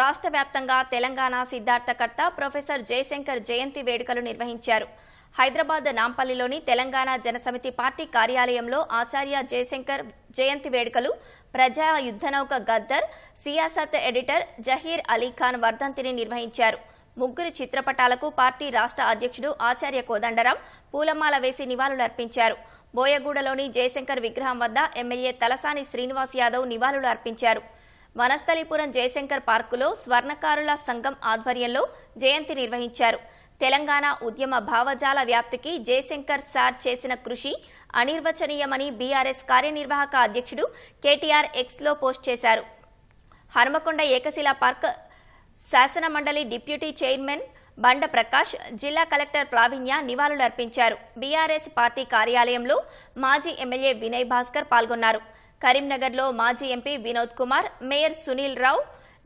రాష్ట్ర వ్యాప్తంగా తెలంగాణ సిద్ధార్థకర్త ప్రొఫెసర్ జయశంకర్ జయంతి వేడుకలు నిర్వహించారు. హైదరాబాద్ నాంపల్లిలోని తెలంగాణ జనసమితి పార్టీ కార్యాలయంలో ఆచార్య జయశంకర్ జయంతి వేడుకలు ప్రజా యుద్ధనౌక గద్దర్ సియాసత్ ఎడిటర్ జహీర్ అలీఖాన్ వర్ధంతిని నిర్వహించారు. ముగ్గురు చిత్రపటాలకు పార్టీ రాష్ట్ర అధ్యక్షుడు ఆచార్య కోదండరాం పూలమాల వేసి నివాళులర్పించారు. బోయగూడలోని జయశంకర్ విగ్రహం వద్ద ఎమ్మెల్యే తలసాని శ్రీనివాస్ యాదవ్ నివాళులు అర్పించారు వనస్థలిపురం జయశంకర్ పార్కులో స్వర్ణకారుల సంఘం ఆధ్వర్యంలో జయంతి నిర్వహించారు. తెలంగాణ ఉద్యమ భావజాల వ్యాప్తికి జయశంకర్ సార్ చేసిన కృషి అనిర్వచనీయమని బీఆర్ఎస్ కార్యనిర్వాహక అధ్యక్షుడు కేటీఆర్ ఎక్స్లో పోస్ట్ చేశారు. హనుమకొండ ఏకశిలా పార్క్ శాసనమండలి డిప్యూటీ చైర్మన్ బండ ప్రకాష్ జిల్లా కలెక్టర్ ప్రావీణ్య నివాళులర్పించారు. బీఆర్ఎస్ పార్టీ కార్యాలయంలో మాజీ ఎమ్మెల్యే వినయ్ భాస్కర్ పాల్గొన్నారు. కరీంనగర్లో మాజీ ఎంపీ వినోద్ కుమార్ మేయర్ సునీల్ రావు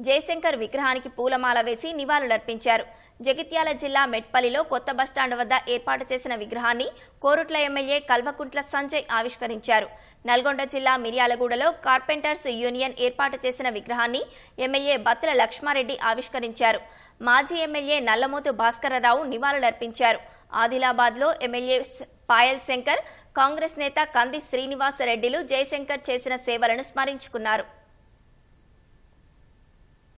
జయశంకర్ విగ్రహానికి పూలమాల వేసి నివాళులర్పించారు. జగిత్యాల జిల్లా మెట్పల్లిలో కొత్త బస్టాండ్ వద్ద ఏర్పాటు చేసిన విగ్రహాన్ని కోరుట్ల ఎమ్మెల్యే కల్వకుంట్ల సంజయ్ ఆవిష్కరించారు. నల్గొండ జిల్లా మిర్యాలగూడలో కార్పెంటర్స్ యూనియన్ ఏర్పాటు చేసిన విగ్రహాన్ని ఎమ్మెల్యే బత్తుల లక్ష్మారెడ్డి ఆవిష్కరించారు. మాజీ ఎమ్మెల్యే నల్లమోతు భాస్కరరావు నివాళులర్పించారు. ఆదిలాబాద్లో ఎమ్మెల్యే పాయల్ శంకర్ కాంగ్రెస్ నేత కంది శ్రీనివాసరెడ్డిలు జయశంకర్ చేసిన సేవలను స్మరించుకున్నారు.